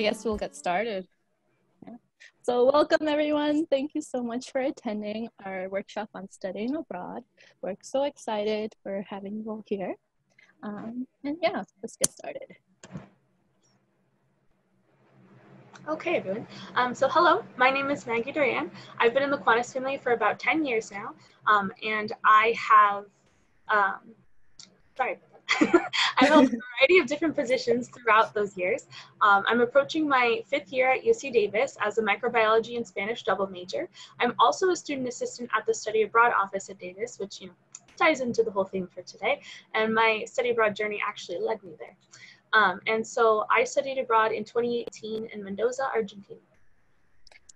I guess we'll get started. So welcome everyone. Thank you so much for attending our workshop on studying abroad. We're so excited for having you all here. Um, and yeah, let's get started. Okay, everyone. Um, so hello, my name is Maggie Duran. I've been in the Kiwanis family for about 10 years now, um, and I have, um, sorry, I've held a variety of different positions throughout those years. Um, I'm approaching my fifth year at UC Davis as a microbiology and Spanish double major. I'm also a student assistant at the study abroad office at Davis, which you know ties into the whole theme for today. And my study abroad journey actually led me there. Um, and so I studied abroad in 2018 in Mendoza, Argentina.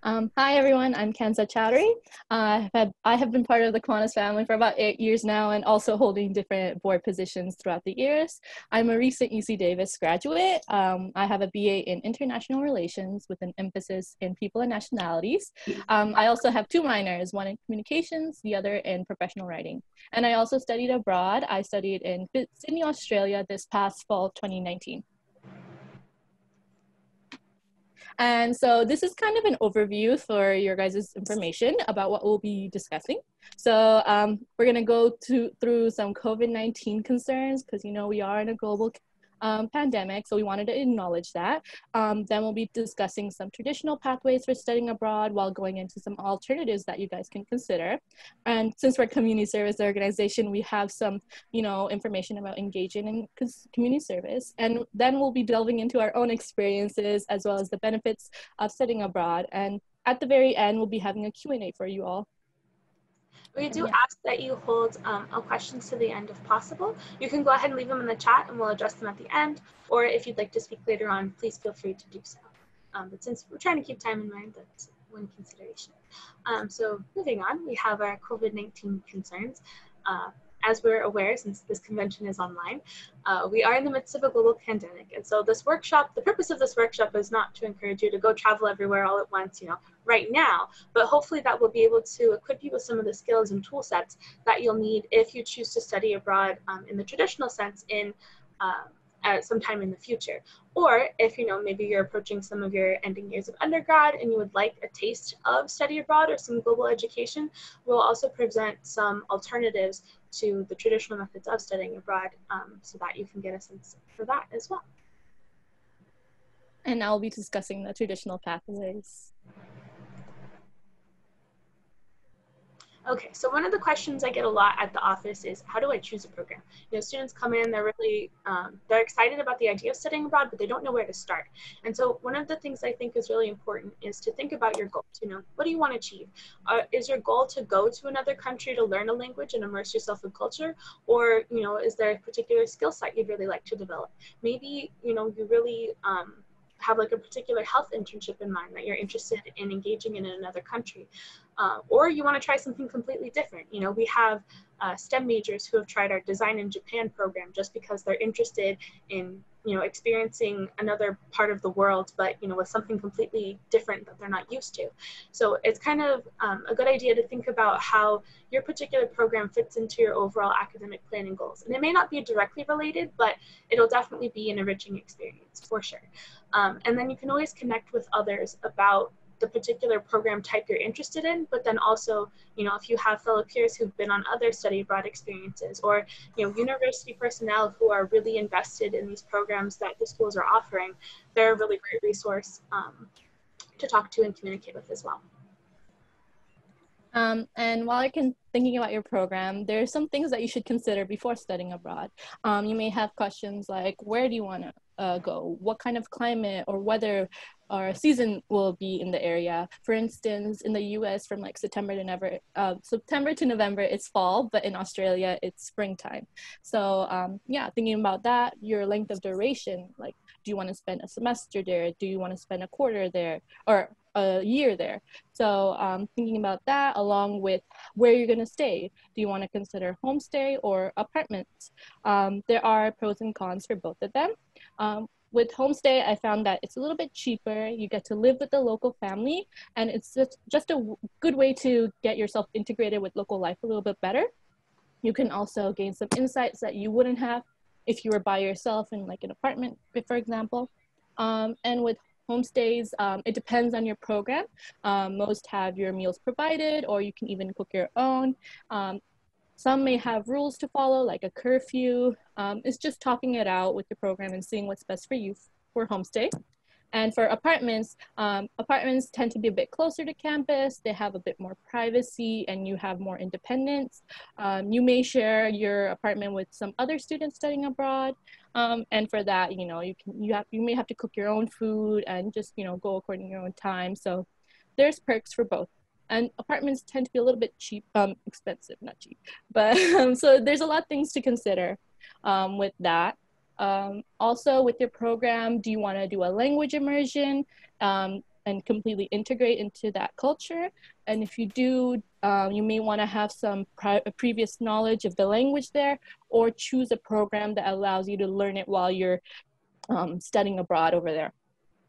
Um, hi everyone, I'm Kanza Choudhary. Uh, I have been part of the Kiwanis family for about eight years now and also holding different board positions throughout the years. I'm a recent UC Davis graduate. Um, I have a BA in International Relations with an emphasis in people and nationalities. Um, I also have two minors, one in communications, the other in professional writing. And I also studied abroad. I studied in Sydney, Australia this past fall 2019. And so this is kind of an overview for your guys' information about what we'll be discussing. So um, we're gonna go to, through some COVID-19 concerns because you know we are in a global um, pandemic, so we wanted to acknowledge that. Um, then we'll be discussing some traditional pathways for studying abroad while going into some alternatives that you guys can consider. And since we're a community service organization, we have some, you know, information about engaging in community service. And then we'll be delving into our own experiences as well as the benefits of studying abroad. And at the very end, we'll be having a Q&A for you all. We do ask that you hold um, questions to the end if possible. You can go ahead and leave them in the chat and we'll address them at the end. Or if you'd like to speak later on, please feel free to do so. Um, but since we're trying to keep time in mind, that's one consideration. Um, so moving on, we have our COVID-19 concerns. Uh, as we're aware, since this convention is online, uh, we are in the midst of a global pandemic. And so this workshop, the purpose of this workshop is not to encourage you to go travel everywhere all at once, you know, right now, but hopefully that will be able to equip you with some of the skills and tool sets that you'll need if you choose to study abroad um, in the traditional sense in uh, at some time in the future. Or if you know maybe you're approaching some of your ending years of undergrad and you would like a taste of study abroad or some global education, we'll also present some alternatives to the traditional methods of studying abroad um, so that you can get a sense for that as well. And I'll be discussing the traditional pathways. Okay, so one of the questions I get a lot at the office is how do I choose a program? You know, students come in, they're really, um, they're excited about the idea of studying abroad, but they don't know where to start. And so one of the things I think is really important is to think about your goals. You know, what do you want to achieve? Uh, is your goal to go to another country to learn a language and immerse yourself in culture? Or, you know, is there a particular skill set you'd really like to develop? Maybe, you know, you really, um, have like a particular health internship in mind that you're interested in engaging in in another country. Uh, or you want to try something completely different. You know, we have uh, STEM majors who have tried our Design in Japan program just because they're interested in, you know, experiencing another part of the world, but, you know, with something completely different that they're not used to. So it's kind of um, a good idea to think about how your particular program fits into your overall academic planning goals. And it may not be directly related, but it'll definitely be an enriching experience for sure. Um, and then you can always connect with others about the particular program type you're interested in, but then also, you know, if you have fellow peers who've been on other study abroad experiences or, you know, university personnel who are really invested in these programs that the schools are offering, they're a really great resource um, to talk to and communicate with as well. Um, and while you're thinking about your program, there are some things that you should consider before studying abroad. Um, you may have questions like, where do you want to uh, go? What kind of climate or weather or season will be in the area? For instance, in the U.S., from like September to November, uh, September to November, it's fall, but in Australia, it's springtime. So um, yeah, thinking about that, your length of duration, like, do you want to spend a semester there? Do you want to spend a quarter there, or a year there. So um, thinking about that along with where you're going to stay. Do you want to consider homestay or apartments? Um, there are pros and cons for both of them. Um, with homestay, I found that it's a little bit cheaper. You get to live with the local family, and it's just, just a good way to get yourself integrated with local life a little bit better. You can also gain some insights that you wouldn't have if you were by yourself in like an apartment, for example. Um, and with homestays, um, it depends on your program. Um, most have your meals provided, or you can even cook your own. Some may have rules to follow, like a curfew. Um, it's just talking it out with the program and seeing what's best for you for homestay. And for apartments, um, apartments tend to be a bit closer to campus. They have a bit more privacy and you have more independence. Um, you may share your apartment with some other students studying abroad. Um, and for that, you know, you can you have you may have to cook your own food and just you know go according to your own time. So there's perks for both. And apartments tend to be a little bit cheap, um, expensive, not cheap. But um, so there's a lot of things to consider um, with that. Um, also, with your program, do you want to do a language immersion um, and completely integrate into that culture? And if you do, um, you may want to have some previous knowledge of the language there, or choose a program that allows you to learn it while you're studying abroad over there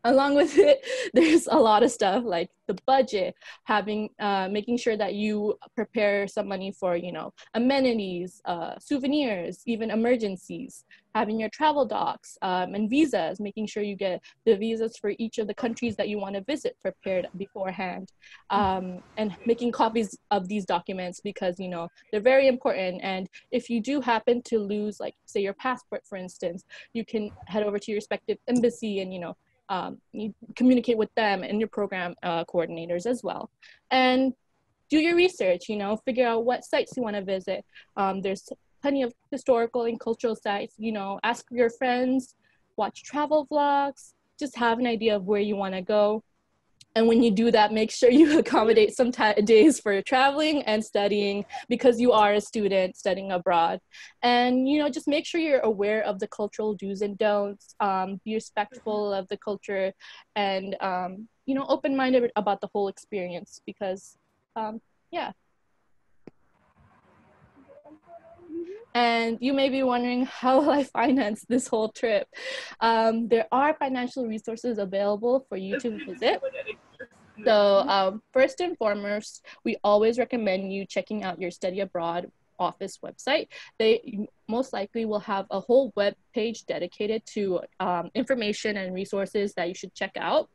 along with it there's a lot of stuff like the budget having uh, making sure that you prepare some money for you know amenities uh, souvenirs even emergencies having your travel docs um, and visas making sure you get the visas for each of the countries that you want to visit prepared beforehand um, and making copies of these documents because you know they're very important. And if you do happen to lose like say your passport for instance you can head over to your respective embassy and you know um, you communicate with them and your program uh, coordinators as well. And do your research, you know, figure out what sites you want to visit. Um, there's plenty of historical and cultural sites, you know, ask your friends, watch travel vlogs, just have an idea of where you want to go. And when you do that, make sure you accommodate some days for traveling and studying because you are a student studying abroad. And, you know, just make sure you're aware of the cultural do's and don'ts, um, be respectful of the culture and, um, you know, open-minded about the whole experience because, um, yeah. And you may be wondering, how will I finance this whole trip? Um, there are financial resources available for you to visit. So um, first and foremost, we always recommend you checking out your study abroad office website. They most likely will have a whole web page dedicated to um, information and resources that you should check out.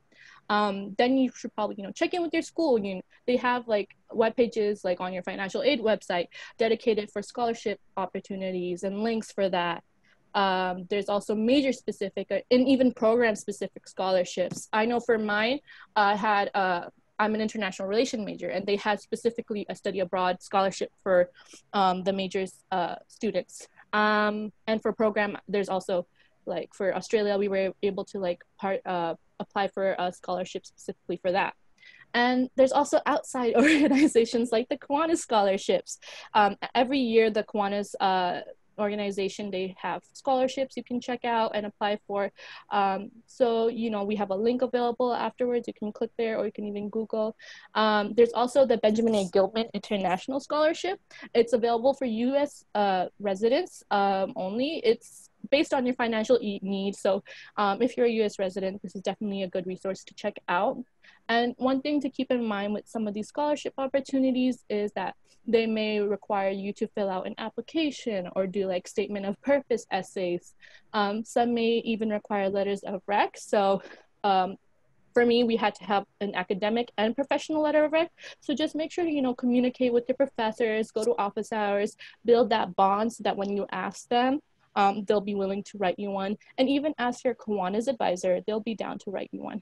Um, then you should probably you know check in with your school. You know, they have like web pages like on your financial aid website dedicated for scholarship opportunities and links for that. Um, there's also major specific uh, and even program specific scholarships. I know for mine, I had uh, I'm an international relation major, and they had specifically a study abroad scholarship for um, the majors uh, students. Um, and for program, there's also like for Australia, we were able to like part uh, apply for a scholarship specifically for that. And there's also outside organizations like the Kiwanis scholarships. Um, every year, the Kiwanis uh, organization they have scholarships you can check out and apply for. Um, so you know we have a link available afterwards. You can click there or you can even google. Um, there's also the benjamin a. Gilman international scholarship. It's available for us uh, residents um, only. It's based on your financial needs. So um, if you're a us resident this is definitely a good resource to check out. And one thing to keep in mind with some of these scholarship opportunities is that they may require you to fill out an application or do like statement of purpose essays. Um, some may even require letters of rec. So um, for me, we had to have an academic and professional letter of rec. So just make sure you know, communicate with your professors, go to office hours, build that bond so that when you ask them, um, they'll be willing to write you one. And even ask your Kiwanis advisor, they'll be down to write you one.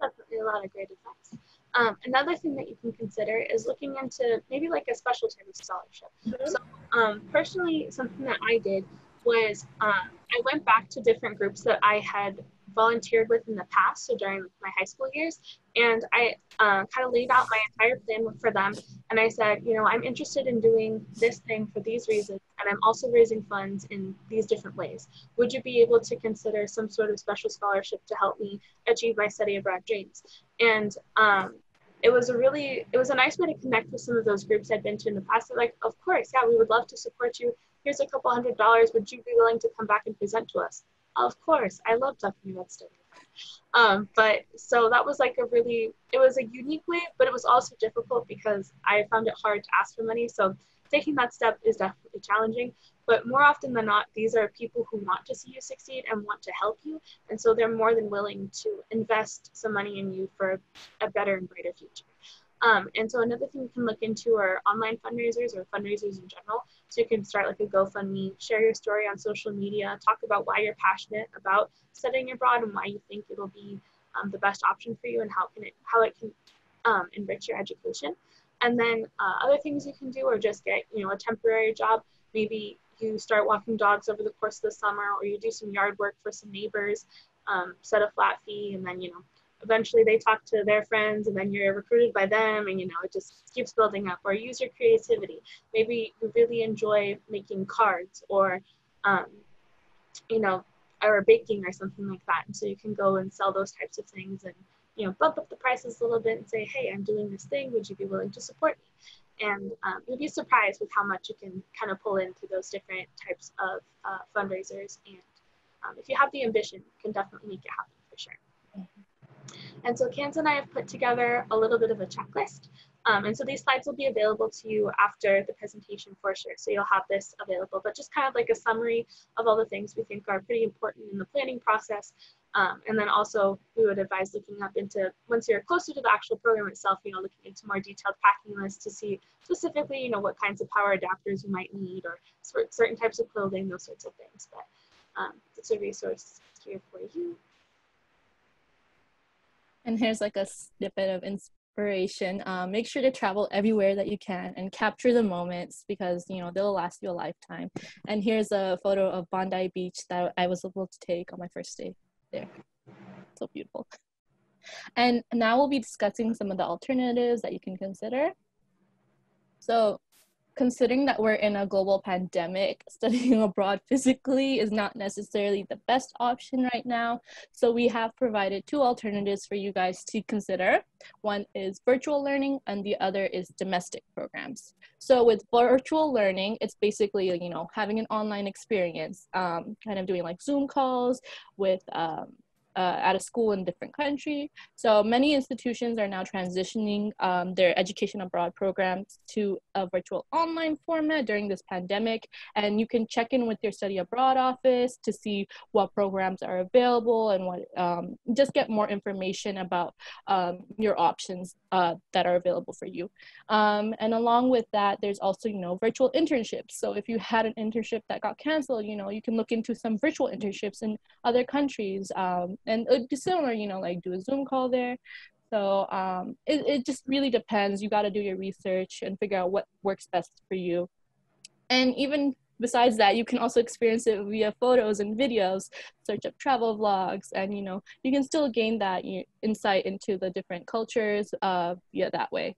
Definitely a lot of great advice. Um, another thing that you can consider is looking into maybe like a special type of scholarship. Mm-hmm. So um, personally, something that I did was um, I went back to different groups that I had volunteered with in the past, so during my high school years, and I uh, kind of laid out my entire plan for them. And I said, you know, I'm interested in doing this thing for these reasons, and I'm also raising funds in these different ways. Would you be able to consider some sort of special scholarship to help me achieve my study abroad dreams? And um, it was a really, it was a nice way to connect with some of those groups I'd been to in the past. They're like, of course, yeah, we would love to support you. Here's a couple hundred dollars. Would you be willing to come back and present to us? Of course, I love talking about study. Um, but so that was like a really, it was a unique way, but it was also difficult because I found it hard to ask for money. So taking that step is definitely challenging, but more often than not, these are people who want to see you succeed and want to help you. And so they're more than willing to invest some money in you for a better and brighter future. Um, and so another thing you can look into are online fundraisers or fundraisers in general. So you can start like a GoFundMe, share your story on social media, talk about why you're passionate about studying abroad and why you think it'll be um, the best option for you and how can it how it can um, enrich your education. And then uh, other things you can do are just get you know a temporary job. Maybe you start walking dogs over the course of the summer, or you do some yard work for some neighbors, um, set a flat fee, and then you know eventually they talk to their friends and then you're recruited by them and you know it just keeps building up. Or use your creativity. Maybe you really enjoy making cards or um, you know or baking or something like that. And so you can go and sell those types of things and you know bump up the prices a little bit and say hey i'm doing this thing would you be willing to support me and um, you'll be surprised with how much you can kind of pull into those different types of uh, fundraisers and um, if you have the ambition you can definitely make it happen for sure mm-hmm. And so Kans and I have put together a little bit of a checklist. Um, and so these slides will be available to you after the presentation for sure. So you'll have this available, but just kind of like a summary of all the things we think are pretty important in the planning process. Um, and then also we would advise looking up into, once you're closer to the actual program itself, you know, looking into more detailed packing lists to see specifically, you know, what kinds of power adapters you might need or certain types of clothing, those sorts of things. But um, it's a resource here for you. And here's like a snippet of inspiration. Um, make sure to travel everywhere that you can and capture the moments because you know they'll last you a lifetime. And here's a photo of Bondi Beach that I was able to take on my first day there. So beautiful. And now we'll be discussing some of the alternatives that you can consider. So considering that we're in a global pandemic, studying abroad physically is not necessarily the best option right now. So we have provided two alternatives for you guys to consider. One is virtual learning and the other is domestic programs. So with virtual learning, it's basically, you know, having an online experience, um, kind of doing like Zoom calls with um, uh, at a school in a different country. So many institutions are now transitioning um, their education abroad programs to a virtual online format during this pandemic. And you can check in with your study abroad office to see what programs are available and what um, just get more information about um, your options uh, that are available for you. Um, and along with that, there's also, you know, virtual internships. So if you had an internship that got canceled, you know, you can look into some virtual internships in other countries. Um, and it'd be similar, you know, like do a Zoom call there. So um, it, it just really depends. You got to do your research and figure out what works best for you. And even besides that, you can also experience it via photos and videos, search up travel vlogs, and you know, you can still gain that insight into the different cultures uh, via that way.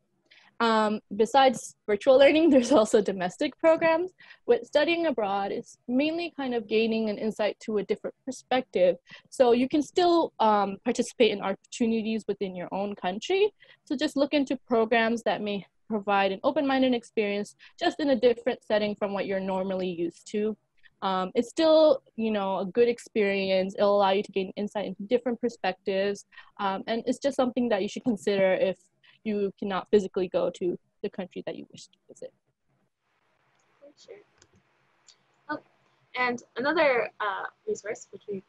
Um, besides virtual learning, there's also domestic programs. With studying abroad, it's mainly kind of gaining an insight to a different perspective. So you can still um, participate in opportunities within your own country. So just look into programs that may provide an open-minded experience just in a different setting from what you're normally used to. Um, it's still, you know, a good experience. It'll allow you to gain insight into different perspectives. Um, and it's just something that you should consider if you cannot physically go to the country that you wish to visit. Sure. Oh, and another uh, resource, which we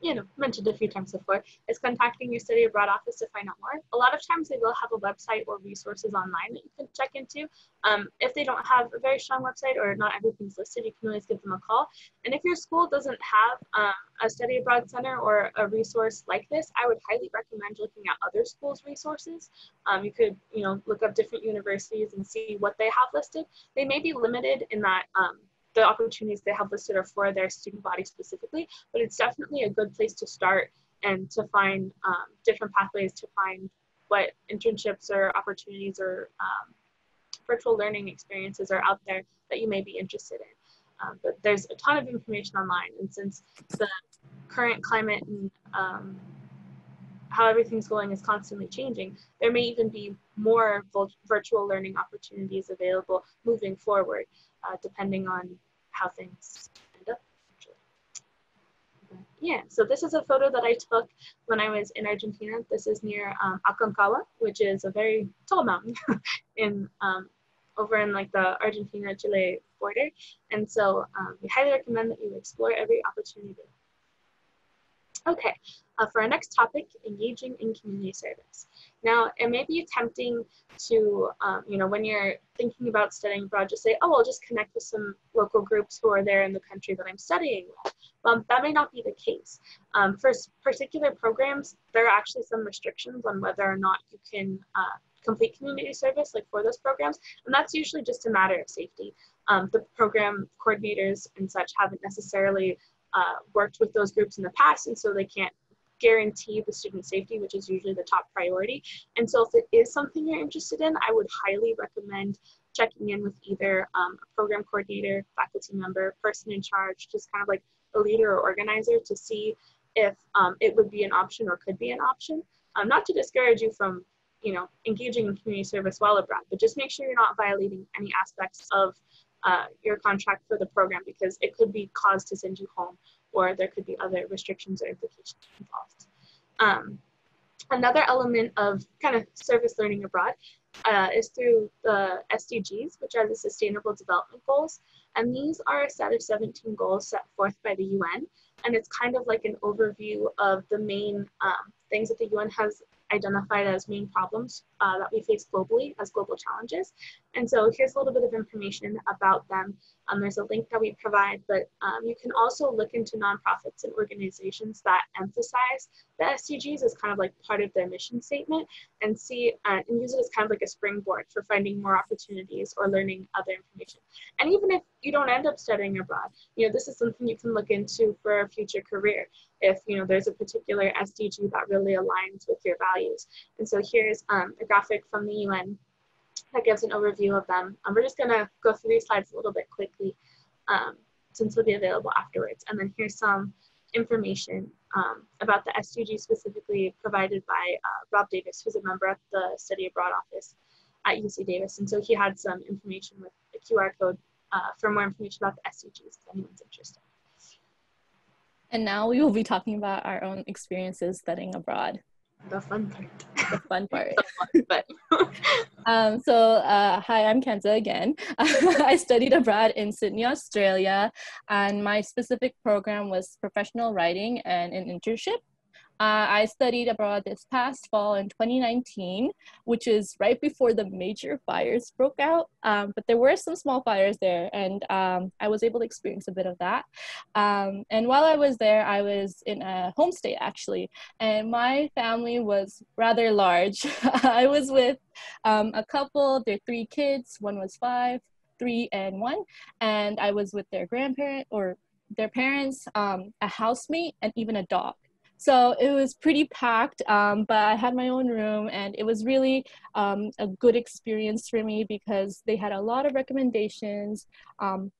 you know, mentioned a few times before, is contacting your study abroad office to find out more. A lot of times they will have a website or resources online that you can check into. Um, if they don't have a very strong website or not everything's listed, you can always give them a call. And if your school doesn't have um, a study abroad center or a resource like this, I would highly recommend looking at other schools' resources. Um, you could, you know, look up different universities and see what they have listed. They may be limited in that um, the opportunities they have listed are for their student body specifically, but it's definitely a good place to start and to find um, different pathways to find what internships or opportunities or um, virtual learning experiences are out there that you may be interested in. Um, but there's a ton of information online, and since the current climate and um, how everything's going is constantly changing, there may even be more virtual learning opportunities available moving forward, uh, depending on how things end up. Yeah, so this is a photo that I took when I was in Argentina. This is near um, Aconcagua, which is a very tall mountain in um, over in like the Argentina-Chile border. And so um, we highly recommend that you explore every opportunity. Okay, uh, for our next topic, engaging in community service. Now, it may be tempting to, um, you know, when you're thinking about studying abroad, just say, oh, I'll just connect with some local groups who are there in the country that I'm studying with. Well, that may not be the case. Um, for particular programs, there are actually some restrictions on whether or not you can uh, complete community service, like for those programs, and that's usually just a matter of safety. Um, the program coordinators and such haven't necessarily uh, worked with those groups in the past, and so they can't guarantee the student safety, which is usually the top priority. And so if it is something you're interested in, I would highly recommend checking in with either um, a program coordinator, faculty member, person in charge, just kind of like a leader or organizer to see if um, it would be an option or could be an option. Um, not to discourage you from, you know, engaging in community service while abroad, but just make sure you're not violating any aspects of uh, your contract for the program because it could be cause to send you home or there could be other restrictions or implications involved. Um, another element of kind of service learning abroad uh, is through the SDGs, which are the Sustainable Development Goals. And these are a set of 17 goals set forth by the UN. And it's kind of like an overview of the main um, things that the UN has identified as main problems uh, that we face globally as global challenges. And so here's a little bit of information about them. Um, there's a link that we provide, but um, you can also look into nonprofits and organizations that emphasize the SDGs as kind of like part of their mission statement and see uh, and use it as kind of like a springboard for finding more opportunities or learning other information. And even if you don't end up studying abroad, you know, this is something you can look into for a future career if you know there's a particular SDG that really aligns with your values. And so here's um, a graphic from the UN that gives an overview of them. Um, we're just gonna go through these slides a little bit quickly um, since they'll be available afterwards. And then here's some information um, about the SDG specifically provided by uh, Rob Davis, who's a member of the Study Abroad office at UC Davis. And so he had some information with a QR code uh, for more information about the SDGs if anyone's interested. And now we will be talking about our own experiences studying abroad. The fun part. The fun part. but um, so uh, hi, I'm Kanza again. I studied abroad in Sydney, Australia, and my specific program was professional writing and an internship. Uh, I studied abroad this past fall in 2019, which is right before the major fires broke out. Um, but there were some small fires there, and um, I was able to experience a bit of that. Um, and while I was there, I was in a homestay actually, and my family was rather large. I was with um, a couple, their three kids, one was five, three, and one, and I was with their grandparent or their parents, um, a housemate, and even a dog. So it was pretty packed, um, but I had my own room, and it was really um, a good experience for me because they had a lot of recommendations. Um,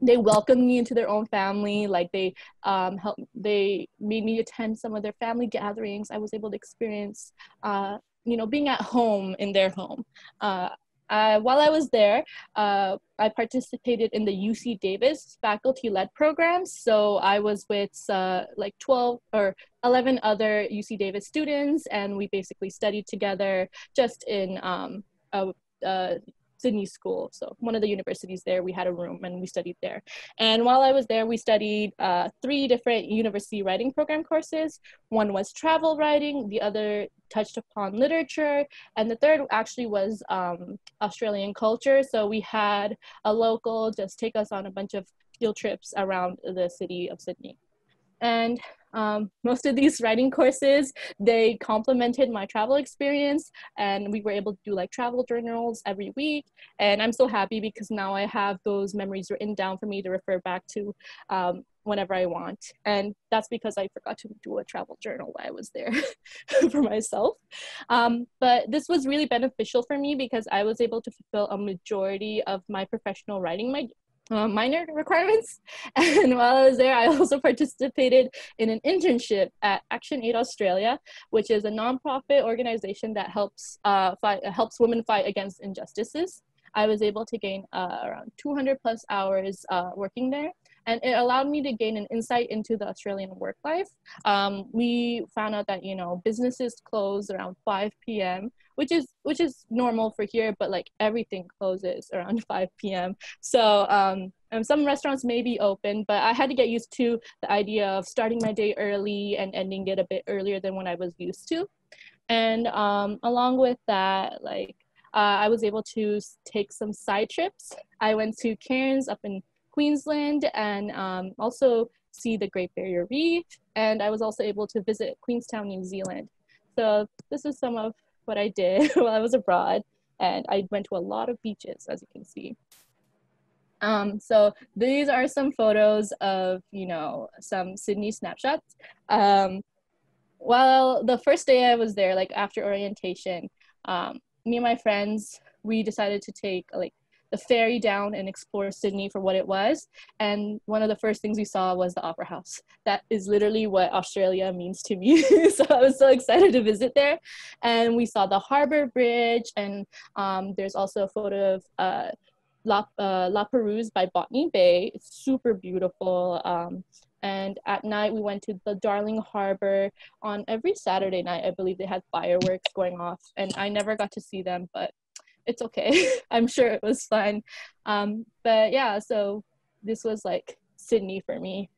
they welcomed me into their own family. Like they um, helped, they made me attend some of their family gatherings. I was able to experience, uh, you know, being at home in their home. Uh, uh, while I was there, uh, I participated in the UC Davis faculty-led programs. So I was with uh, like 12 or 11 other UC Davis students, and we basically studied together just in um, a, a Sydney School. So one of the universities there, we had a room and we studied there. And while I was there, we studied uh, three different university writing program courses. One was travel writing, the other touched upon literature, and the third actually was um, Australian culture. So we had a local just take us on a bunch of field trips around the city of Sydney. And um, most of these writing courses, they complemented my travel experience and we were able to do like travel journals every week. And I'm so happy because now I have those memories written down for me to refer back to um, whenever I want. And that's because I forgot to do a travel journal while I was there for myself. Um, but this was really beneficial for me because I was able to fulfill a majority of my professional writing my, uh, minor requirements. And while I was there, I also participated in an internship at Action Aid Australia, which is a nonprofit organization that helps uh, fight, helps women fight against injustices. I was able to gain uh, around 200 plus hours uh, working there and it allowed me to gain an insight into the Australian work life. Um, we found out that you know businesses close around 5 p.m., which is which is normal for here, but like everything closes around 5 p.m. So um, and some restaurants may be open, but I had to get used to the idea of starting my day early and ending it a bit earlier than when I was used to. And um, along with that, like uh, I was able to take some side trips. I went to Cairns up in Queensland and um, also see the Great Barrier Reef. And I was also able to visit Queenstown, New Zealand. So this is some of what I did while I was abroad. And I went to a lot of beaches, as you can see. Um, so these are some photos of, you know, some Sydney snapshots. Um, well, the first day I was there, like after orientation, um, me and my friends, we decided to take like the ferry down and explore Sydney for what it was. And one of the first things we saw was the Opera House. That is literally what Australia means to me. so I was so excited to visit there. And we saw the Harbour Bridge, and um, there's also a photo of uh, La, uh, La Perouse by Botany Bay. It's super beautiful. Um, and at night we went to the Darling Harbor on every Saturday night. I believe they had fireworks going off, and I never got to see them, but it's okay. I'm sure it was fun. Um, but yeah, so this was like Sydney for me.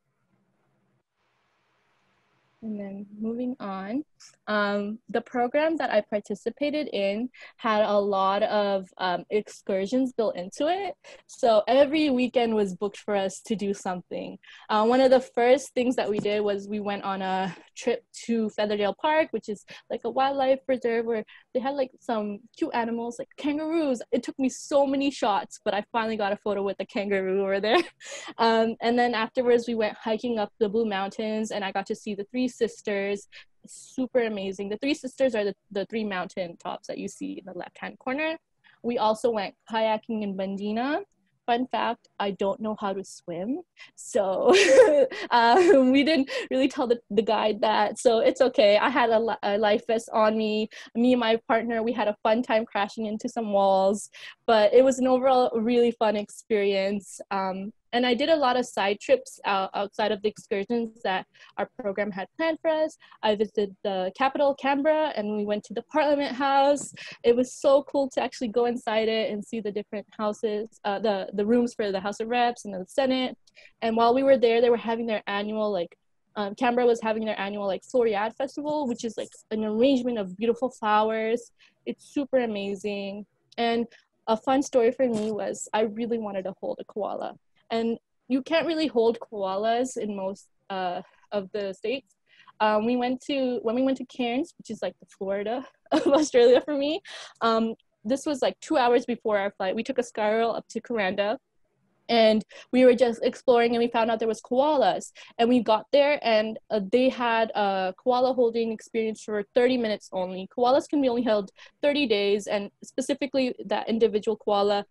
And then moving on, um, the program that I participated in had a lot of um, excursions built into it. So every weekend was booked for us to do something. Uh, one of the first things that we did was we went on a trip to Featherdale Park, which is like a wildlife preserve where they had like some cute animals like kangaroos. It took me so many shots, but I finally got a photo with the kangaroo over there. Um, and then afterwards, we went hiking up the Blue Mountains and I got to see the Three Sisters super amazing. The Three Sisters are the, the three mountain tops that you see in the left hand corner. We also went kayaking in Bundeena. Fun fact, I don't know how to swim. So um, we didn't really tell the, the guide that. So it's okay. I had a, a life vest on me. Me and my partner, we had a fun time crashing into some walls. But it was an overall really fun experience. Um, and I did a lot of side trips out, outside of the excursions that our program had planned for us. I visited the capital, Canberra, and we went to the Parliament House. It was so cool to actually go inside it and see the different houses, uh, the, the rooms for the House of Reps and the Senate. And while we were there, they were having their annual like um, Canberra was having their annual like Floriade Festival, which is like an arrangement of beautiful flowers. It's super amazing. And a fun story for me was I really wanted to hold a koala and you can't really hold koalas in most uh, of the states. Um, we went to when we went to Cairns, which is like the Florida of Australia for me. Um, this was like two hours before our flight. We took a Skyrail up to Kuranda, and we were just exploring, and we found out there was koalas. And we got there, and uh, they had a koala holding experience for 30 minutes only. Koalas can be only held 30 days, and specifically that individual koala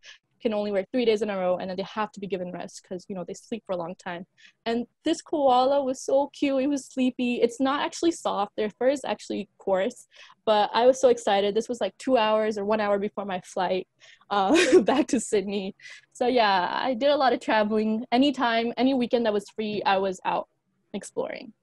can only work three days in a row and then they have to be given rest because you know they sleep for a long time. And this koala was so cute. It was sleepy. It's not actually soft. Their fur is actually coarse but i was so excited. This was like two hours or one hour before my flight uh, back to sydney. So yeah i did a lot of traveling. Anytime any weekend that was free i was out exploring.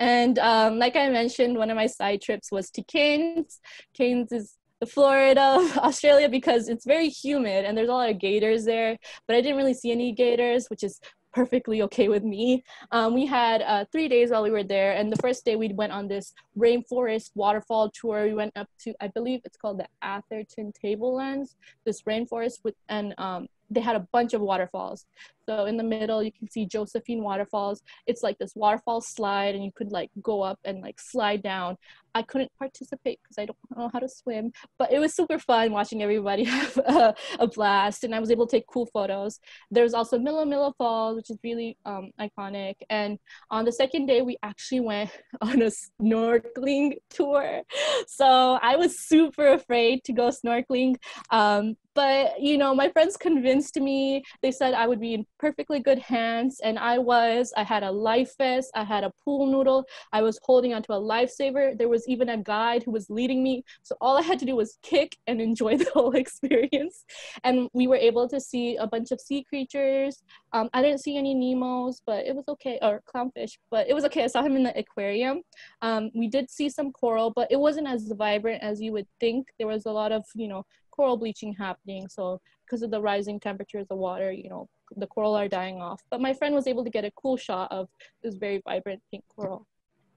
And um, like I mentioned, one of my side trips was to Cairns. Cairns is the Florida Australia because it's very humid and there's a lot of gators there. But I didn't really see any gators, which is perfectly okay with me. Um, we had uh, three days while we were there, and the first day we went on this rainforest waterfall tour. We went up to, I believe it's called the Atherton Tablelands, this rainforest with, and um, they had a bunch of waterfalls. So in the middle, you can see Josephine Waterfalls. It's like this waterfall slide, and you could like go up and like slide down. I couldn't participate because I don't know how to swim, but it was super fun watching everybody have a, a, blast, and I was able to take cool photos. There's also Millaa Millaa Falls, which is really um, iconic. And on the second day, we actually went on a snorkeling tour. So I was super afraid to go snorkeling. Um, but you know my friends convinced me. They said i would be in perfectly good hands and i was. I had a life vest. I had a pool noodle. I was holding onto a lifesaver. There was even a guide who was leading me. So all i had to do was kick and enjoy the whole experience. And we were able to see a bunch of sea creatures. Um, i didn't see any nemos but it was okay. Or clownfish but it was okay. I saw him in the aquarium. Um, we did see some coral but it wasn't as vibrant as you would think. There was a lot of you know coral bleaching happening. So because of the rising temperatures of water, you know, the coral are dying off. But my friend was able to get a cool shot of this very vibrant pink coral.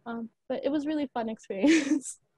Um, but it was really fun experience.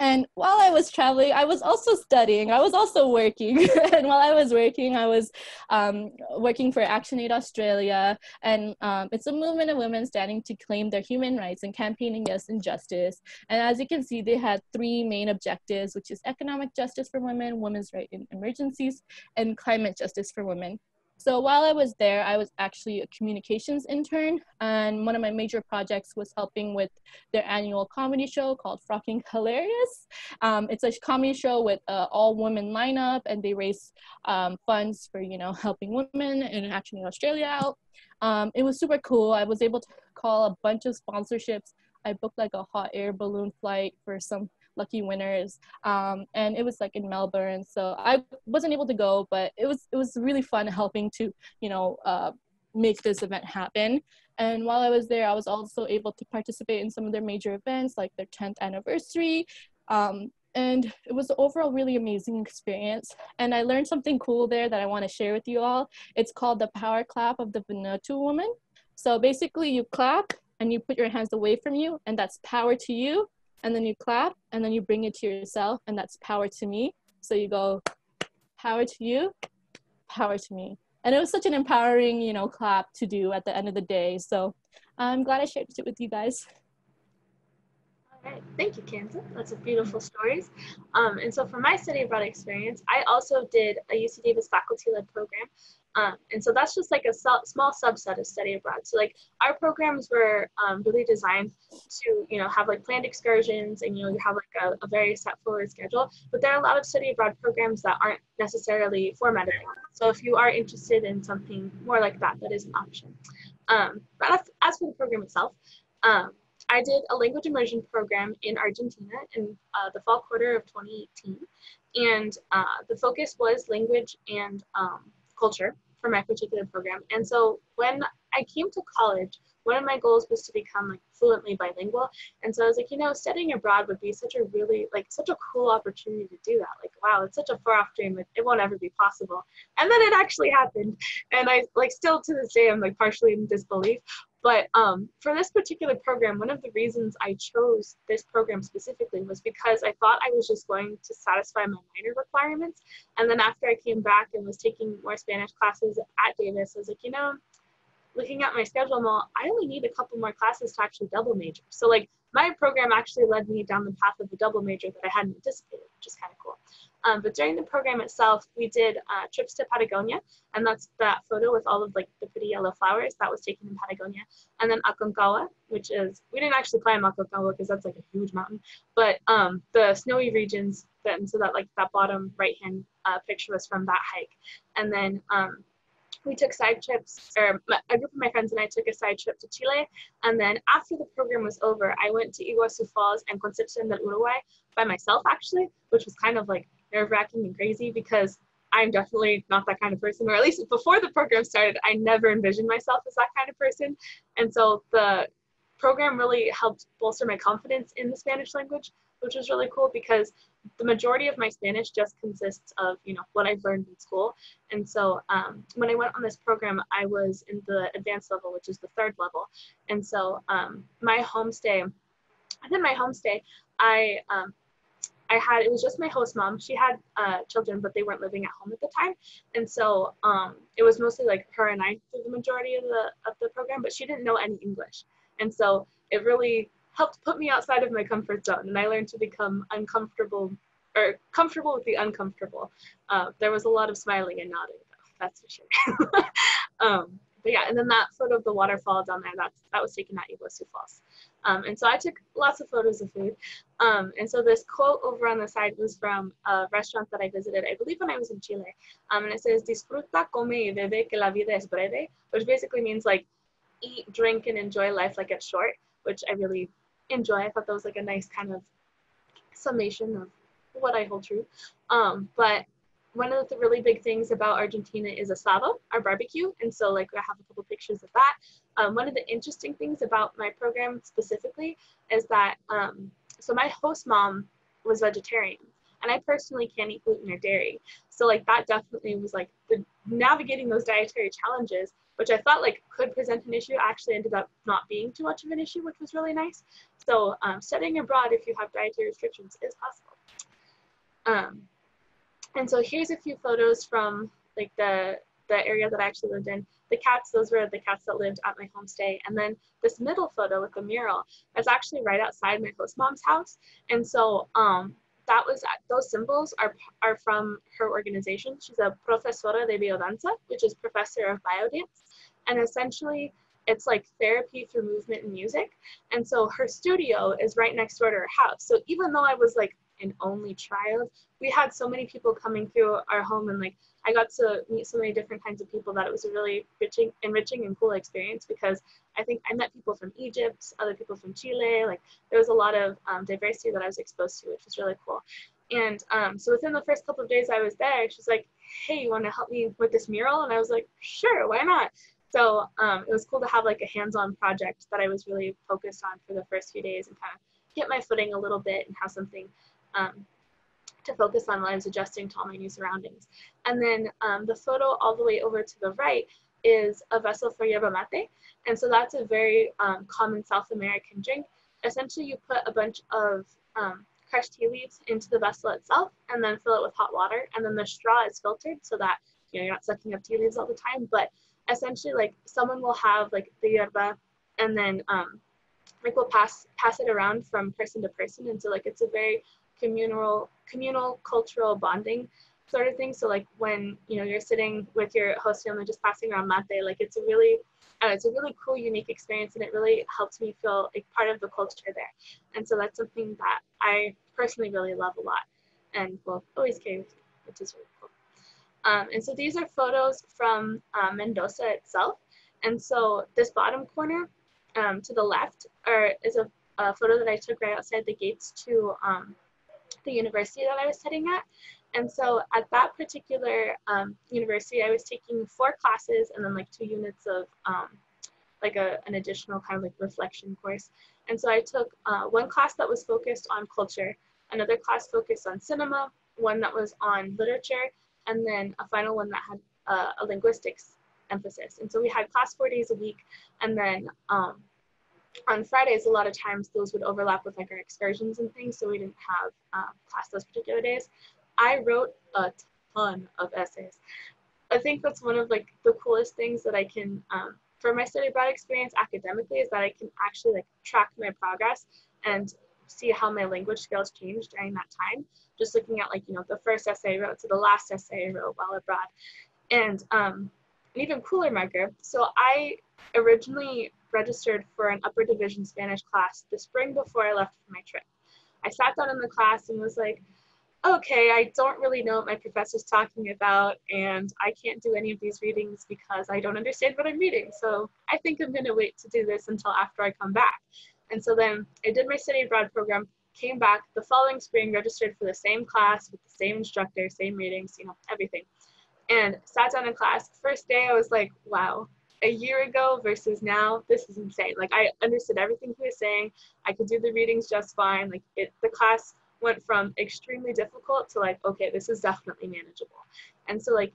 And while I was traveling, I was also studying. I was also working. and while I was working, I was um, working for ActionAid Australia. And um, it's a movement of women standing to claim their human rights and campaigning against injustice. And as you can see, they had three main objectives, which is economic justice for women, women's right in emergencies, and climate justice for women. So while I was there, I was actually a communications intern, and one of my major projects was helping with their annual comedy show called Frocking Hilarious. Um, it's a comedy show with all women lineup, and they raise um, funds for you know helping women in Action Australia out. Um, it was super cool. I was able to call a bunch of sponsorships. I booked like a hot air balloon flight for some lucky winners. Um, and it was like in Melbourne, so I wasn't able to go, but it was it was really fun helping to you know uh, make this event happen. And while I was there, I was also able to participate in some of their major events, like their 10th anniversary. Um, and it was overall really amazing experience. And I learned something cool there that I want to share with you all. It's called the power clap of the Vanuatu woman. So basically, you clap and you put your hands away from you, and that's power to you and then you clap and then you bring it to yourself and that's power to me. So you go power to you power to me. And it was such an empowering you know clap to do at the end of the day. So i'm glad i shared it with you guys. All right, thank you, Kansas. That's a beautiful stories. Um, and so for my study abroad experience, I also did a UC Davis faculty-led program um, and so that's just like a small subset of study abroad. So like our programs were um, really designed to, you know, have like planned excursions and, you know, you have like a, a, very set forward schedule, but there are a lot of study abroad programs that aren't necessarily formatted. So if you are interested in something more like that, that is an option. Um, but as, as, for the program itself, um, I did a language immersion program in Argentina in uh, the fall quarter of 2018. And uh, the focus was language and um, culture for my particular program. And so when I came to college, one of my goals was to become like fluently bilingual. And so I was like, you know, studying abroad would be such a really like such a cool opportunity to do that. Like, wow, it's such a far off dream. It, it won't ever be possible. And then it actually happened. And I like still to this day I'm like partially in disbelief. But um, for this particular program, one of the reasons I chose this program specifically was because I thought I was just going to satisfy my minor requirements. And then after I came back and was taking more Spanish classes at Davis, I was like, you know, looking at my schedule, I'm all, I only need a couple more classes to actually double major. So like my program actually led me down the path of a double major that I hadn't anticipated, which is kind of cool. Um, but during the program itself, we did uh, trips to Patagonia, and that's that photo with all of like the pretty yellow flowers that was taken in Patagonia. And then Aconcagua, which is, we didn't actually climb Aconcagua because that's like a huge mountain, but um, the snowy regions, then so that like that bottom right-hand uh, picture was from that hike. And then um, we took side trips, or a group of my friends and I took a side trip to Chile. And then after the program was over, I went to Iguazu Falls and Concepcion del Uruguay by myself, actually, which was kind of like nerve wracking and crazy because I'm definitely not that kind of person, or at least before the program started, I never envisioned myself as that kind of person. And so the program really helped bolster my confidence in the Spanish language, which was really cool because the majority of my Spanish just consists of, you know, what I've learned in school. And so um, when I went on this program, I was in the advanced level, which is the third level. And so um, my homestay, within my homestay, I um, I had it was just my host mom. She had uh, children, but they weren't living at home at the time, and so um, it was mostly like her and I through the majority of the of the program. But she didn't know any English, and so it really helped put me outside of my comfort zone, and I learned to become uncomfortable or comfortable with the uncomfortable. Uh, there was a lot of smiling and nodding, though, that's for sure. um, but yeah, and then that sort of the waterfall down there, that's, that was taken at Iguazu Falls. Um, and so I took lots of photos of food. Um, and so this quote over on the side was from a restaurant that I visited, I believe when I was in Chile. Um, and it says, disfruta, come y bebe, que la vida es breve, which basically means like eat, drink, and enjoy life like it's short, which I really enjoy. I thought that was like a nice kind of summation of what I hold true. Um, but one of the really big things about Argentina is asado, our barbecue. And so like I have a couple pictures of that. Um, one of the interesting things about my program specifically is that, um, so my host mom was vegetarian and I personally can't eat gluten or dairy. So like that definitely was like the navigating those dietary challenges, which I thought like could present an issue actually ended up not being too much of an issue, which was really nice. So um, studying abroad if you have dietary restrictions is possible. Um, and so here's a few photos from like the, the area that I actually lived in. The cats, those were the cats that lived at my homestay. And then this middle photo with the mural, that's actually right outside my host mom's house. And so um, that was, those symbols are, are from her organization. She's a profesora de biodanza, which is professor of biodance. And essentially, it's like therapy through movement and music. And so her studio is right next door to her house. So even though I was like an only child. We had so many people coming through our home and like I got to meet so many different kinds of people that it was a really enriching, enriching and cool experience because I think I met people from Egypt, other people from Chile. Like there was a lot of um, diversity that I was exposed to, which was really cool. And um, so within the first couple of days I was there, she's like, "Hey, you want to help me with this mural?" And I was like, "Sure, why not?" So um, it was cool to have like a hands-on project that I was really focused on for the first few days and kind of get my footing a little bit and have something um, to focus on while I was adjusting to all my new surroundings. And then um, the photo all the way over to the right is a vessel for yerba mate. And so that's a very um, common South American drink. Essentially, you put a bunch of um, crushed tea leaves into the vessel itself and then fill it with hot water. And then the straw is filtered so that you know, you're not sucking up tea leaves all the time. But essentially, like someone will have like the yerba and then um, like we'll pass pass it around from person to person. And so like it's a very communal communal cultural bonding sort of thing. So like when you know you're sitting with your host family just passing around mate, like it's a really it's a really cool, unique experience, and it really helps me feel like part of the culture there. And so that's something that I personally really love a lot, and will always carry with me, which is really cool. Um, and so these are photos from uh, Mendoza itself. And so this bottom corner um, to the left are, is a, a, photo that I took right outside the gates to um, the university that I was studying at. And so at that particular um, university, I was taking four classes and then like two units of um, like a, an additional kind of like reflection course. And so I took uh, one class that was focused on culture, another class focused on cinema, one that was on literature, and then a final one that had uh, a linguistics emphasis. And so we had class four days a week, and then um, on Fridays, a lot of times those would overlap with like our excursions and things, so we didn't have um, class those particular days. I wrote a ton of essays. I think that's one of like the coolest things that I can, um, for my study abroad experience academically, is that I can actually like track my progress and see how my language skills changed during that time. Just looking at like, you know, the first essay I wrote to the last essay I wrote while abroad. And um, an even cooler marker. So I originally registered for an upper division Spanish class the spring before I left for my trip. I sat down in the class and was like, okay, I don't really know what my professor's talking about, and I can't do any of these readings because I don't understand what I'm reading. So I think I'm going to wait to do this until after I come back. And so then I did my study abroad program, came back the following spring, registered for the same class with the same instructor, same readings, you know, everything. And sat down in class. First day, I was like, wow, a year ago versus now, this is insane. Like I understood everything he was saying. I could do the readings just fine. Like it, the class went from extremely difficult to like, okay, this is definitely manageable. And so like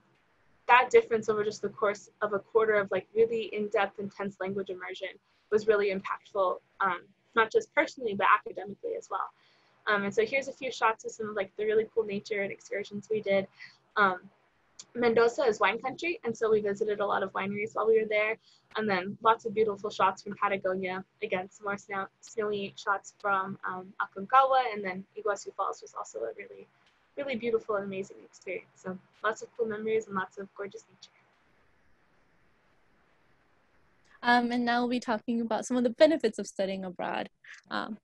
that difference over just the course of a quarter of like really in-depth, intense language immersion was really impactful, um, not just personally, but academically as well. Um, and so here's a few shots of some of like the really cool nature and excursions we did. Um, Mendoza is wine country, and so we visited a lot of wineries while we were there, and then lots of beautiful shots from Patagonia. Again, some more snow, snowy shots from um, Aconcagua, and then Iguazu Falls was also a really, really beautiful and amazing experience. So lots of cool memories and lots of gorgeous nature. Um, and now we'll be talking about some of the benefits of studying abroad. Um,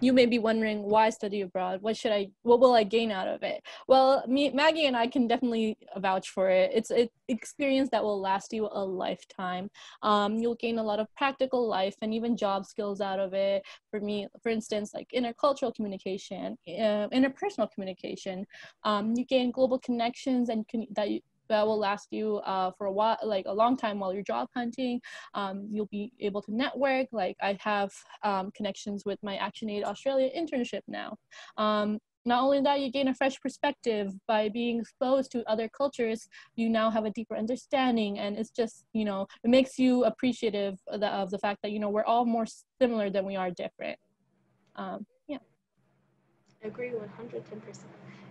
you may be wondering why study abroad. What should i what will i gain out of it? Well me maggie and i can definitely vouch for it. It's an experience that will last you a lifetime. Um, you'll gain a lot of practical life and even job skills out of it. For me for instance like intercultural communication uh, interpersonal communication. Um, you gain global connections and can, that you, that will last you uh, for a while, like a long time while you're job hunting. Um, you'll be able to network. Like I have um, connections with my ActionAid Australia internship now. Um, not only that, you gain a fresh perspective by being exposed to other cultures. You now have a deeper understanding, and it's just you know it makes you appreciative of the, of the fact that you know we're all more similar than we are different. Um, yeah. I agree 110%.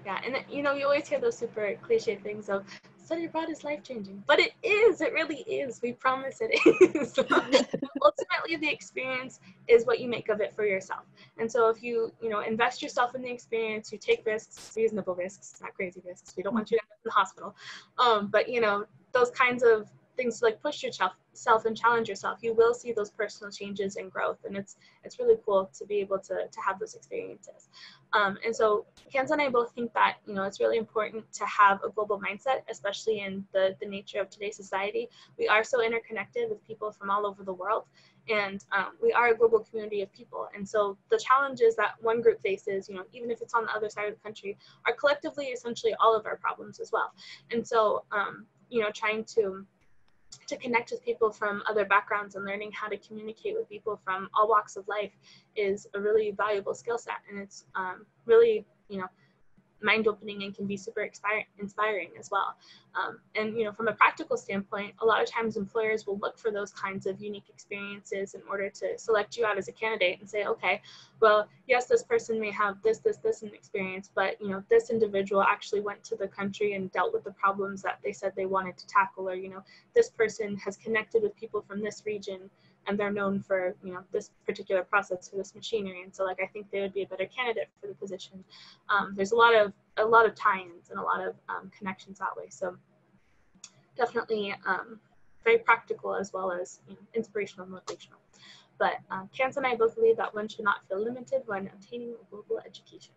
Yeah, and you know, you always hear those super cliche things of study abroad is life changing, but it is. It really is. We promise it is. Ultimately, the experience is what you make of it for yourself. And so, if you you know invest yourself in the experience, you take risks, reasonable risks, not crazy risks. We don't want you to end up in the hospital, um, but you know those kinds of things to like push yourself self and challenge yourself you will see those personal changes and growth and it's it's really cool to be able to to have those experiences um, and so Kanza and I both think that you know it's really important to have a global mindset especially in the the nature of today's society. We are so interconnected with people from all over the world and um, we are a global community of people. And so the challenges that one group faces you know even if it's on the other side of the country are collectively essentially all of our problems as well. And so um, you know trying to to connect with people from other backgrounds and learning how to communicate with people from all walks of life is a really valuable skill set. And it's um, really you know mind opening and can be super inspiring, inspiring as well. Um, and you know, from a practical standpoint, a lot of times employers will look for those kinds of unique experiences in order to select you out as a candidate and say, okay, well, yes, this person may have this, this, this in experience, but you know, this individual actually went to the country and dealt with the problems that they said they wanted to tackle, or you know, this person has connected with people from this region and they're known for you know this particular process for this machinery and so like i think they would be a better candidate for the position um, there's a lot of a lot of tie-ins and a lot of um, connections that way so definitely um, very practical as well as you know, inspirational motivational but um, Kanza and I both believe that one should not feel limited when obtaining a global education.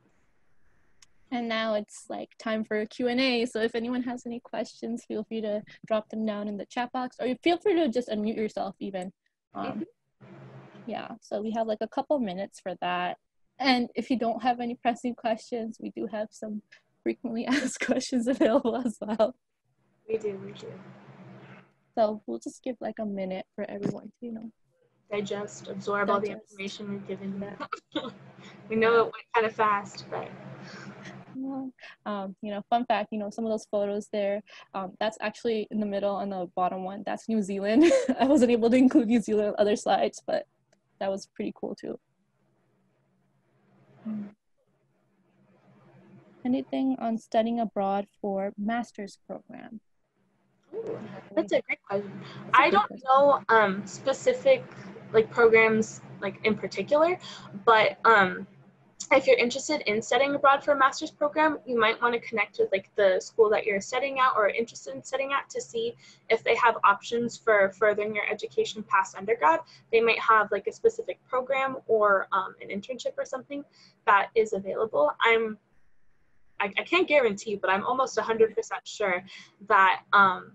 And now it's like time for a Q&A. So if anyone has any questions, feel free to drop them down in the chat box or you feel free to just unmute yourself even. Um, yeah, so we have like a couple minutes for that. And if you don't have any pressing questions, we do have some frequently asked questions available as well. We do, we do. So we'll just give like a minute for everyone to, you know, digest, absorb digest. all the information we've given them. we know it went kind of fast, but um, you know, fun fact, you know, some of those photos there, um, that's actually in the middle and the bottom one. That's New Zealand. I wasn't able to include New Zealand other slides, but that was pretty cool too. Anything on studying abroad for master's program? Ooh, that's a great question. I don't know um, specific like programs like in particular, but um, if you're interested in studying abroad for a master's program, you might want to connect with like the school that you're studying at or interested in studying at to see if they have options for furthering your education past undergrad. They might have like a specific program or um, an internship or something that is available. I'm I, I can't guarantee, but I'm almost 100% sure that um,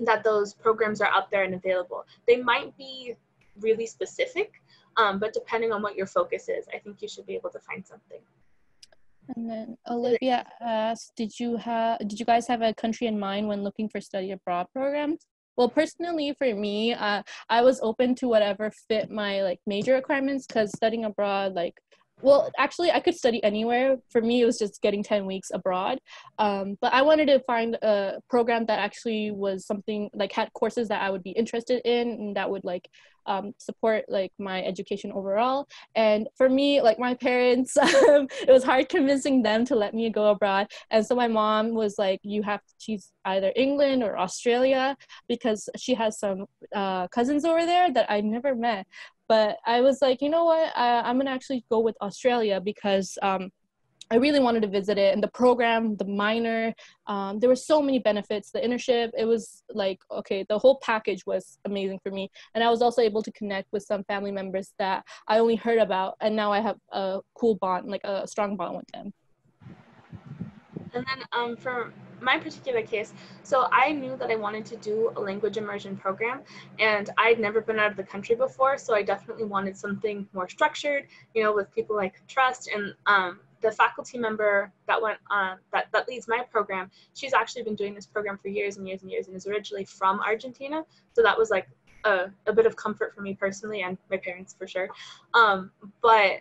that those programs are out there and available. They might be really specific, um, but depending on what your focus is, I think you should be able to find something. And then Olivia asked, did you have did you guys have a country in mind when looking for study abroad programs? Well, personally for me, uh, I was open to whatever fit my like major requirements because studying abroad like well actually i could study anywhere. For me it was just getting 10 weeks abroad. Um, but i wanted to find a program that actually was something like had courses that i would be interested in and that would like um, support like my education overall. And for me like my parents um, it was hard convincing them to let me go abroad. And so my mom was like you have to choose either england or australia because she has some uh, cousins over there that i never met but I was like, you know what? I, am gonna actually go with Australia because um, I really wanted to visit it. And the program, the minor, um, there were so many benefits. The internship, it was like, okay, the whole package was amazing for me. And I was also able to connect with some family members that I only heard about. And now I have a cool bond, like a strong bond with them. And then um, for my particular case, so I knew that I wanted to do a language immersion program, and I'd never been out of the country before, so I definitely wanted something more structured, you know, with people I could trust. And um, the faculty member that went on that, that leads my program, she's actually been doing this program for years and years and years and is originally from Argentina. So that was like a, a bit of comfort for me personally and my parents for sure. Um, but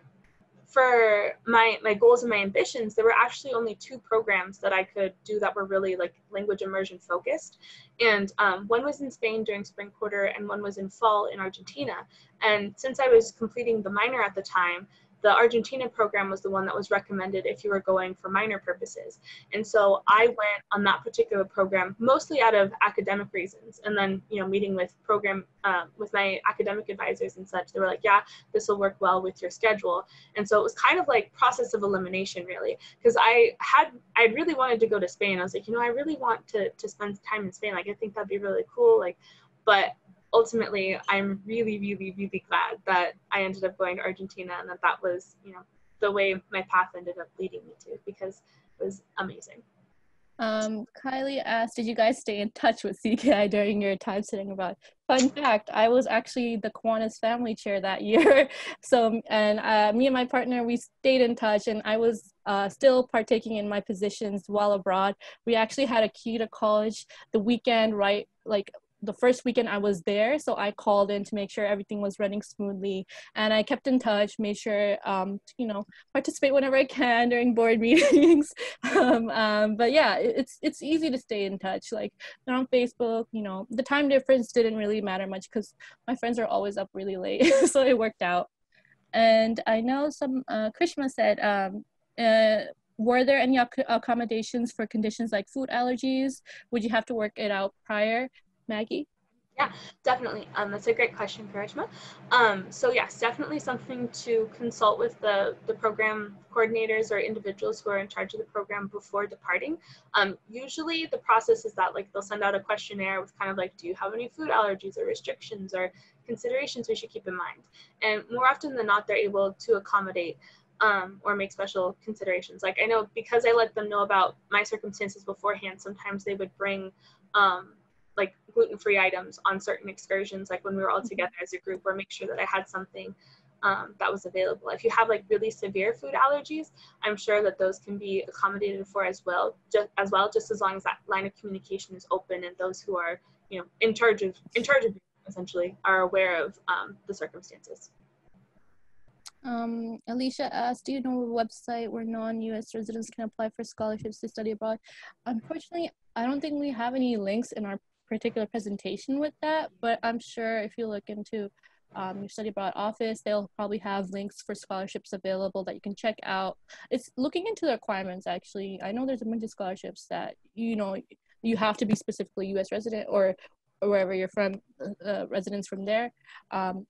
for my my goals and my ambitions there were actually only two programs that i could do that were really like language immersion focused. And um, one was in spain during spring quarter and one was in fall in argentina. And since i was completing the minor at the time the Argentina program was the one that was recommended if you were going for minor purposes. And so I went on that particular program mostly out of academic reasons. And then, you know, meeting with program uh, with my academic advisors and such, they were like, yeah, this will work well with your schedule. And so it was kind of like process of elimination really, because I had, I really wanted to go to Spain. I was like, you know, I really want to, to spend time in Spain. Like, I think that'd be really cool. Like, but ultimately, I'm really, really, really glad that I ended up going to Argentina and that that was, you know, the way my path ended up leading me to because it was amazing. Um, Kylie asked, did you guys stay in touch with CKI during your time sitting abroad? Fun fact, I was actually the Kiwanis family chair that year. So, and uh, me and my partner, we stayed in touch and I was uh, still partaking in my positions while abroad. We actually had a key to college the weekend, right? Like the first weekend I was there, so I called in to make sure everything was running smoothly, and I kept in touch, made sure um, to, you know participate whenever I can during board meetings. um, um, but yeah, it's it's easy to stay in touch. Like on Facebook, you know, the time difference didn't really matter much because my friends are always up really late, so it worked out. And I know some uh, Krishma said. Um, uh, were there any accommodations for conditions like food allergies? Would you have to work it out prior? Maggie? Yeah, definitely. Um, that's a great question, Karishma. Um, so yes, definitely something to consult with the, the program coordinators or individuals who are in charge of the program before departing. Um, usually the process is that like they'll send out a questionnaire with kind of like, do you have any food allergies or restrictions or considerations we should keep in mind? And more often than not, they're able to accommodate um, or make special considerations. Like I know because I let them know about my circumstances beforehand, sometimes they would bring um, like gluten-free items on certain excursions, like when we were all mm-hmm. together as a group, or make sure that I had something um, that was available. If you have like really severe food allergies, I'm sure that those can be accommodated for as well, just as well, just as long as that line of communication is open and those who are, you know, in charge of in charge of essentially are aware of um, the circumstances. Um, Alicia asked, do you know a website where non-US residents can apply for scholarships to study abroad? Unfortunately, I don't think we have any links in our particular presentation with that, but I'm sure if you look into um, your study abroad office, they'll probably have links for scholarships available that you can check out. It's looking into the requirements actually. I know there's a bunch of scholarships that, you know, you have to be specifically US resident or, or wherever you're from, uh, residents from there. Um,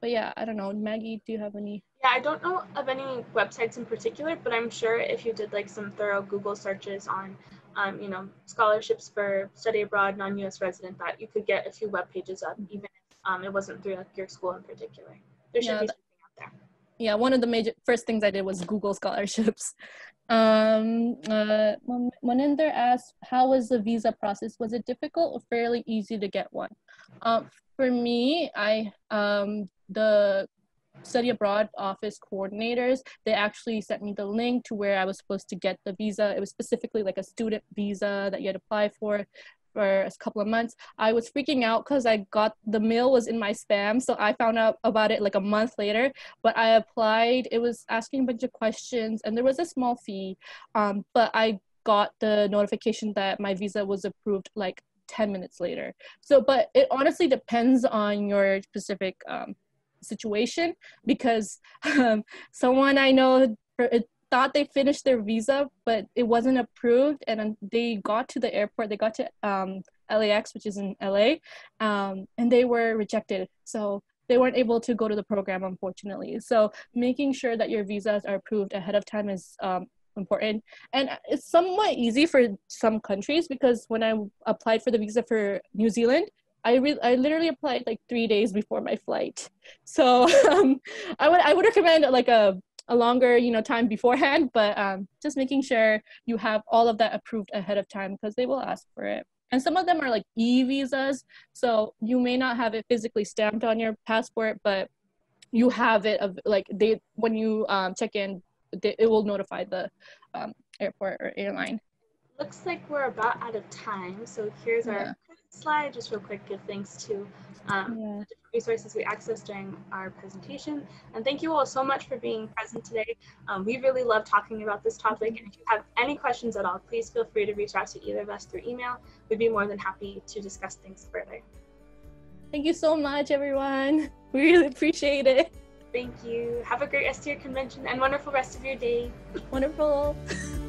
but yeah, I don't know. Maggie, do you have any? Yeah, I don't know of any websites in particular, but I'm sure if you did like some thorough Google searches on um, you know, scholarships for study abroad, non-U.S. resident, that you could get a few web pages up, even if um, it wasn't through like, your school in particular. There should yeah, be something out there. Yeah, one of the major first things I did was Google scholarships. Um, uh, Moninder asked, how was the visa process? Was it difficult or fairly easy to get one? Um, for me, I um, the study abroad office coordinators, they actually sent me the link to where I was supposed to get the visa. It was specifically like a student visa that you had to apply for for a couple of months. I was freaking out because I got the mail was in my spam. So I found out about it like a month later. But I applied, it was asking a bunch of questions and there was a small fee. Um, but I got the notification that my visa was approved like 10 minutes later. So, but it honestly depends on your specific um, situation because um, someone I know thought they finished their visa, but it wasn't approved, and they got to the airport. They got to um, LAX, which is in LA, um, and they were rejected. So they weren't able to go to the program, unfortunately. So making sure that your visas are approved ahead of time is um, important. And it's somewhat easy for some countries because when I applied for the visa for New Zealand, I re- I literally applied like three days before my flight. So um, I would I would recommend like a a longer you know time beforehand, but um, just making sure you have all of that approved ahead of time because they will ask for it. And some of them are like e visas, so you may not have it physically stamped on your passport, but you have it of like they when you um, check in, they, it will notify the um, airport or airline. Looks like we're about out of time, so here's yeah. our slide. Just real quick, give thanks to um, yeah. the different resources we accessed during our presentation. And thank you all so much for being present today. Um, we really love talking about this topic. And if you have any questions at all, please feel free to reach out to either of us through email. We'd be more than happy to discuss things further. Thank you so much, everyone. We really appreciate it. Thank you. Have a great rest of your convention and wonderful rest of your day. Wonderful.